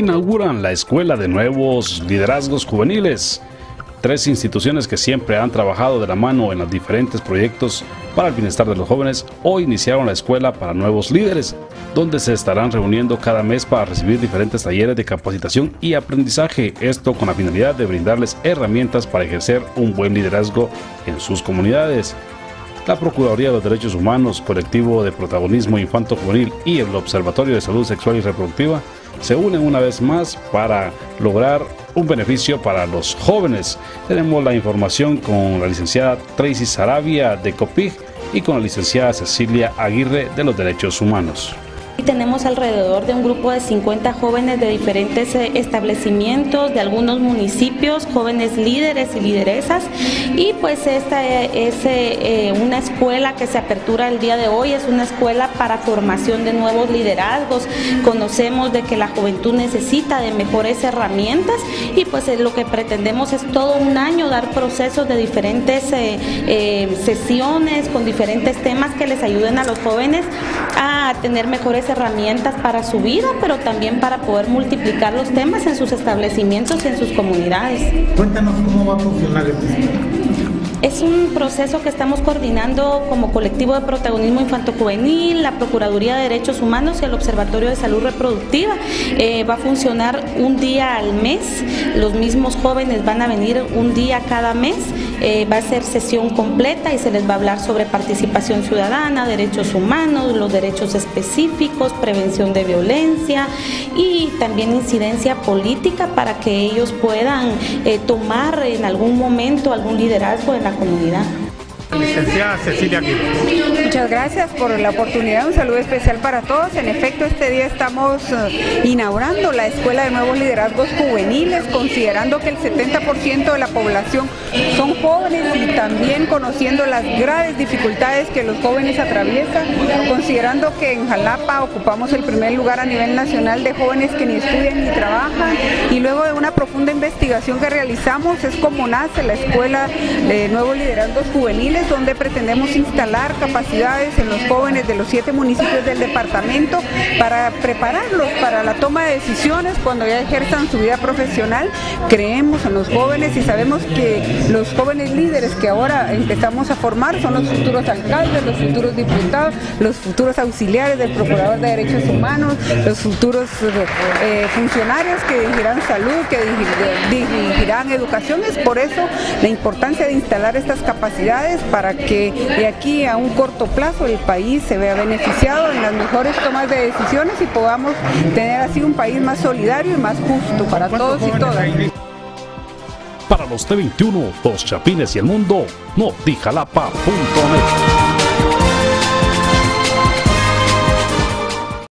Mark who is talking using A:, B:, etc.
A: inauguran la Escuela de Nuevos Liderazgos Juveniles. Tres instituciones que siempre han trabajado de la mano en los diferentes proyectos para el bienestar de los jóvenes hoy iniciaron la Escuela para Nuevos Líderes, donde se estarán reuniendo cada mes para recibir diferentes talleres de capacitación y aprendizaje, esto con la finalidad de brindarles herramientas para ejercer un buen liderazgo en sus comunidades. La Procuraduría de los Derechos Humanos, Colectivo de Protagonismo Infanto Juvenil y el Observatorio de Salud Sexual y Reproductiva se unen una vez más para lograr un beneficio para los jóvenes. Tenemos la información con la licenciada Tracy Sarabia de COPIG y con la licenciada Cecilia Aguirre de los Derechos Humanos.
B: Tenemos alrededor de un grupo de 50 jóvenes de diferentes eh, establecimientos, de algunos municipios, jóvenes líderes y lideresas. Y pues esta es eh, una escuela que se apertura el día de hoy, es una escuela para formación de nuevos liderazgos. Conocemos de que la juventud necesita de mejores herramientas y pues eh, lo que pretendemos es todo un año dar procesos de diferentes sesiones con diferentes temas que les ayuden a los jóvenes a tener mejores herramientas para su vida, pero también para poder multiplicar los temas en sus establecimientos y en sus comunidades.
C: Cuéntanos cómo va a funcionar este
B: es un proceso que estamos coordinando como colectivo de protagonismo infanto-juvenil, la Procuraduría de Derechos Humanos y el Observatorio de Salud Reproductiva. Eh, va a funcionar un día al mes, los mismos jóvenes van a venir un día cada mes, eh, va a ser sesión completa y se les va a hablar sobre participación ciudadana, derechos humanos, los derechos específicos, prevención de violencia y también incidencia política para que ellos puedan eh, tomar en algún momento algún liderazgo en la comunidad.
C: Licenciada Cecilia
D: Muchas gracias por la oportunidad, un saludo especial para todos. En efecto, este día estamos eh, inaugurando la Escuela de Nuevos Liderazgos Juveniles, considerando que el 70% de la población son jóvenes y también conociendo las graves dificultades que los jóvenes atraviesan, considerando que en Jalapa ocupamos el primer lugar a nivel nacional de jóvenes que ni estudian ni trabajan. Y luego de una profunda investigación que realizamos es como nace la Escuela de Nuevos Liderazgos Juveniles donde pretendemos instalar capacidades en los jóvenes de los siete municipios del departamento para prepararlos para la toma de decisiones cuando ya ejerzan su vida profesional. Creemos en los jóvenes y sabemos que los jóvenes líderes que ahora empezamos a formar son los futuros alcaldes, los futuros diputados, los futuros auxiliares del Procurador de Derechos Humanos, los futuros eh, funcionarios que dirigirán salud, que dirigirán educación. Es por eso la importancia de instalar estas capacidades para que de aquí a un corto plazo el país se vea beneficiado en las mejores tomas de decisiones y podamos tener así un país más solidario y más justo para todos y todas.
A: Para los T21, Dos Chapines y el Mundo, notijalapa.net.